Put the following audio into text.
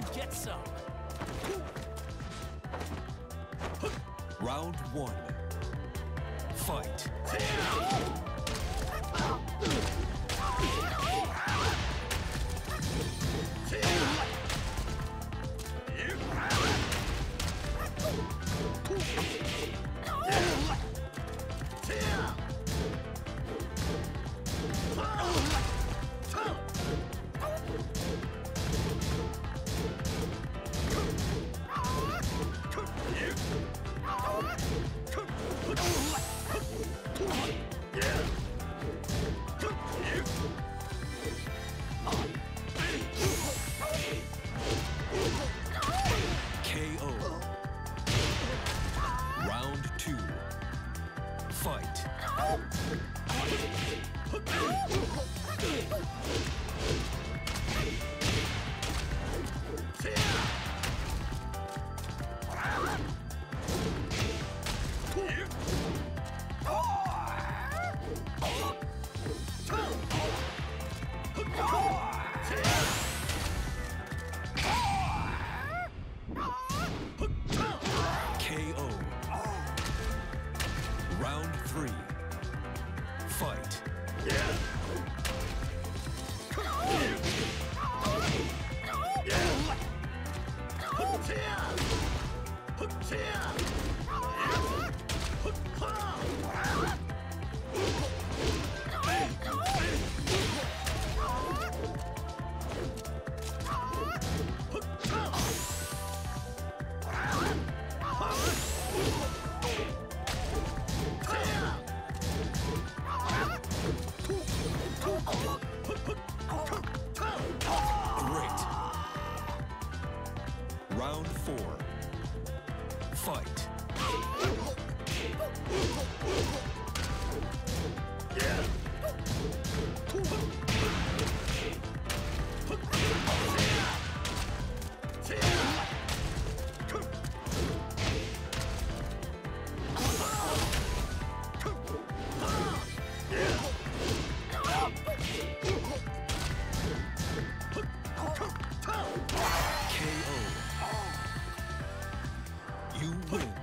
and get some. Round one. Fight. Two. Fight. 흡치야! 흡치야! four. Fight. 분